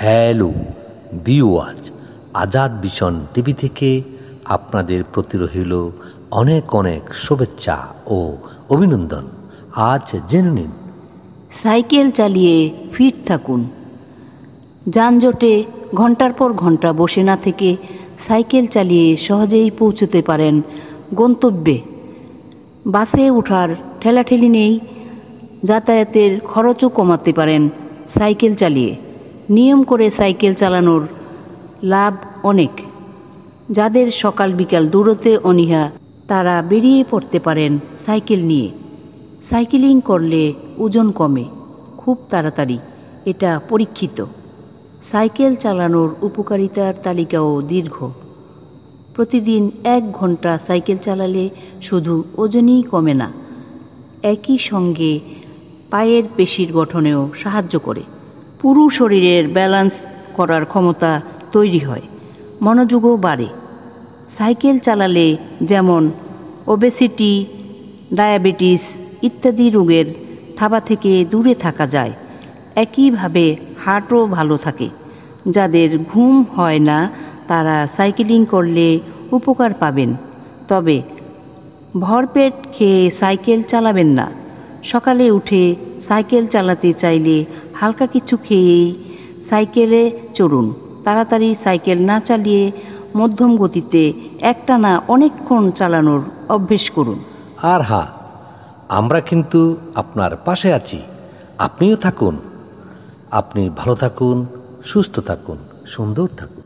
Hello বিওয়াজ Azad vision TV থেকে আপনাদের প্রতি রহিল অনেক অনেক শুভেচ্ছা ও অভিনন্দন। আজ জেনে নিন। সাইকেল চালিয়ে ফিট থাকুন। যানজটে ঘণ্টার পর ঘণ্টা বসে না থেকে সাইকেল চালিয়ে সহজেই পৌঁছতে পারেন গন্তব্যে। বাসে ওঠার ঠেলাঠেলি নেই, যাতায়াতের খরচও কমাতে পারেন সাইকেল চালিয়ে। নিয়ম করে সাইকেল চালানোর লাভ অনেক। যাদের সকাল বিকাল দূরতে অনীহা, তারা বেরিয়ে পড়তে পারেন সাইকেল নিয়ে। সাইকেলিং করলে ওজন কমে, খুব তাড়াতাড়ি, এটা পরীক্ষিত। সাইকেল চালানোর উপকারিতার তালিকাও দীর্ঘ। প্রতিদিন এক ঘণ্টা সাইকেল চালালে শুধু ওজনই কমে না, একই সঙ্গে পায়ের পেশির গঠনেও সাহায্য করে। পুরো শরীরের ব্যালেন্স করার ক্ষমতা তৈরি হয়, মনোযোগও বাড়ে। সাইকেল চালালে যেমন ওবেসিটি, ডায়াবেটিস ইত্যাদি রোগের থাবা থেকে দূরে থাকা যায়, একইভাবে হার্টও ভালো থাকে। যাদের ঘুম হয় না, তারা সাইকেলিং করলে উপকার পাবেন। তবে ভরপেট খেয়ে সাইকেল চালাবেন না। সকালে উঠে সাইকেল চালাতে চাইলে হালকা কিছু খেয়েই সাইকেলে চড়ুন। তাড়াতাড়ি সাইকেল না চালিয়ে মধ্যম গতিতে একটানা অনেকক্ষণ চালানোর অভ্যেস করুন। আর হ্যাঁ আমরা কিন্তু আপনার পাশে আছি। আপনিও থাকুন। আপনি ভালো থাকুন, সুস্থ থাকুন, সুন্দর থাকুন।